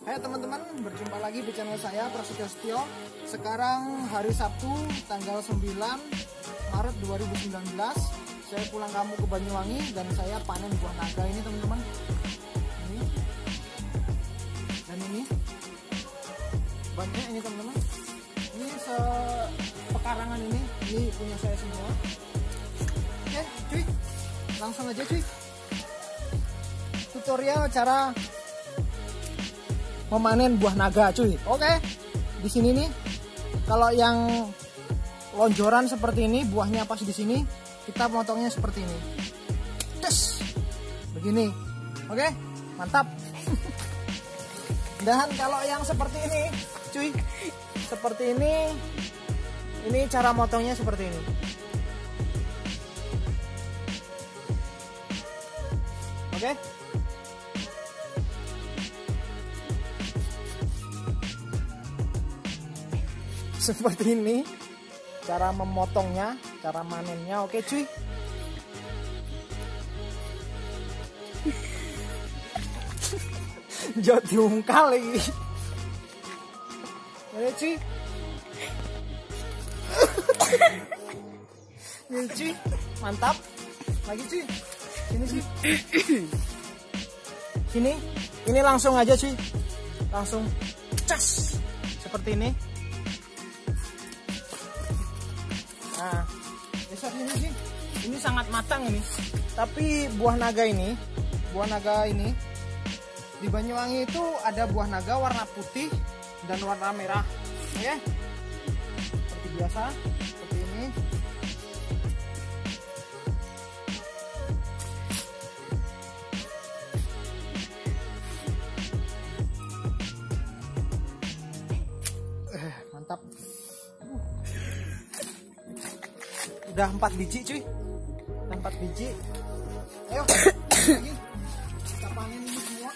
Hai teman-teman, berjumpa lagi di channel saya Prasetyo Setio. Sekarang hari Sabtu tanggal 9 Maret 2019. Saya pulang kampung ke Banyuwangi dan saya panen buah naga ini teman-teman. Ini. Dan ini. Banyak ini teman-teman. Ini sepekarangan ini, ini punya saya semua. Oke, cuy. Langsung aja cuy. Tutorial cara memanen buah naga cuy. Oke di sini nih kalau yang lonjoran seperti ini buahnya pas di sini kita potongnya seperti ini. Tes. begini. Oke mantap. Dan kalau yang seperti ini cuy seperti ini ini cara motongnya seperti ini. Oke seperti ini. Cara memotongnya cara manennya. Oke cuy. Jauh diungkal lagi ya cuy. Ya cuy. Mantap. Lagi cuy. Sini cuy. Sini ini langsung aja cuy. Langsung cas. Seperti ini Nah, besok ini sih, ini sangat matang ini. Tapi buah naga ini, buah naga ini di Banyuwangi itu ada buah naga warna putih dan warna merah, ya. Seperti biasa, seperti ini. Udah empat biji cuy. Empat biji. Ayo lagi kita panen ini semua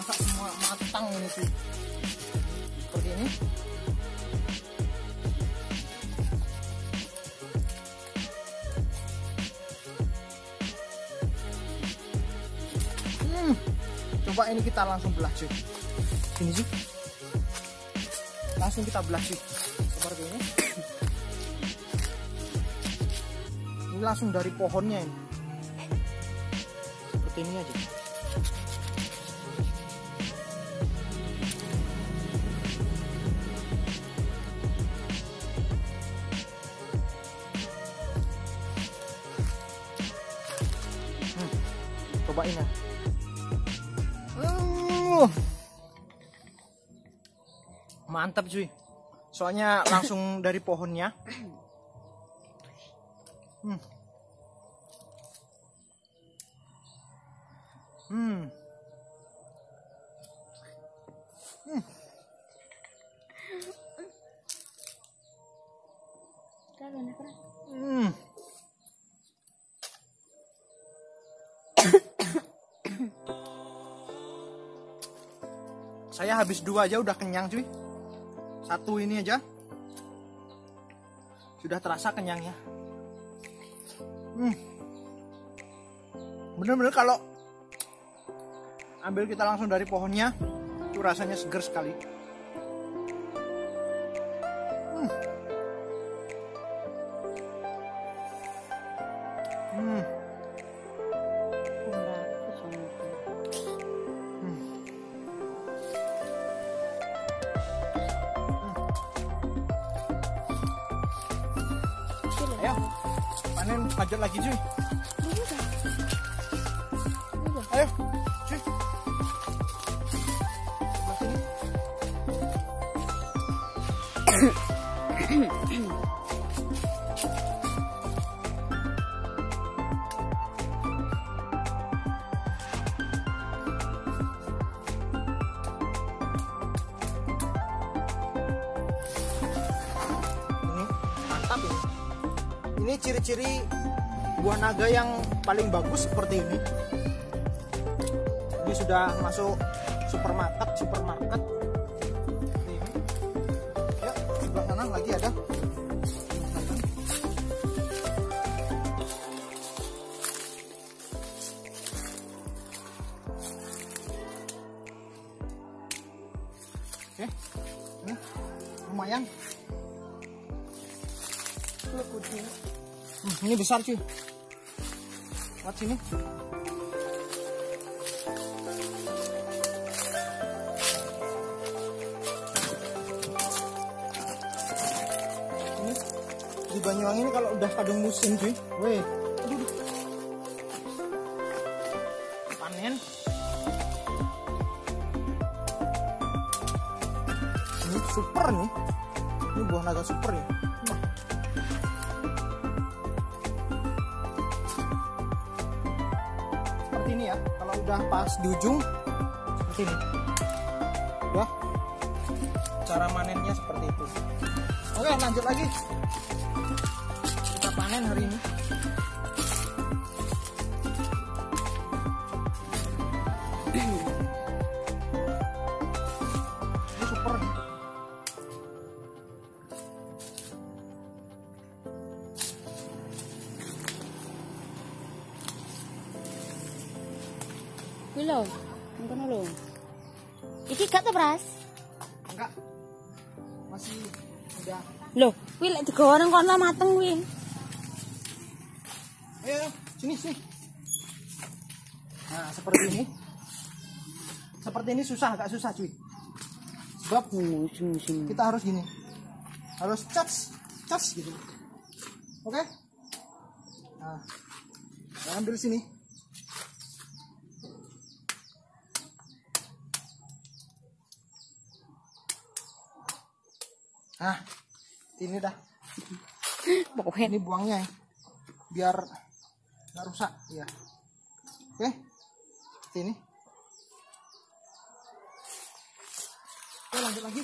masak semua matang ini sih seperti ini. Hmm. coba ini kita langsung belah cuy sini sih langsung kita belah cuy seperti ini. Ini langsung dari pohonnya ini. Seperti ini aja cobain ya uh. mantap cuy soalnya langsung dari pohonnya hmm. Hmm. Hmm. Hmm. Saya habis dua aja udah kenyang cuy. Satu ini aja. Sudah terasa kenyangnya. Hmm. bener-bener kalau ambil kita langsung dari pohonnya itu rasanya seger sekali Ayo, panen lanjut lagi cuy. Ayo, Ini ciri-ciri buah naga yang paling bagus seperti ini. Ini sudah masuk supermarket supermarket. Ini. ya sebelah kanan lagi ada. Oke ini lumayan ini besar cuy. Lihat sini. Ini di Banyuwangi ini kalau udah kadung musim cuy. Weh. Panen. Ini super nih. Ini buah naga super ya ini ya. Kalau udah pas di ujung seperti ini. Ya cara manennya seperti itu. Oke lanjut lagi. Kita panen hari ini Iki gak to, Pras? enggak. Masih udah Lho, kuwi lek digawa nang kono mateng kuwi. ayo sini sini. Nah seperti ini. Seperti ini susah agak susah cuy. Sebab sing. kita harus gini. Harus cas cas gitu. Oke? Nah saya ambil sini nah ini dah. Pokoknya ini buangnya ya. Biar nggak rusak ya oke seperti ini oke lanjut lagi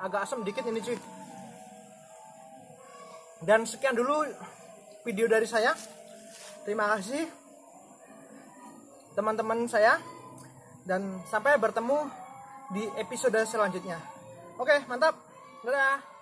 agak asam dikit ini cuy. Dan sekian dulu video dari saya. Terima kasih teman-teman saya. Dan sampai bertemu di episode selanjutnya. Oke mantap. Dadah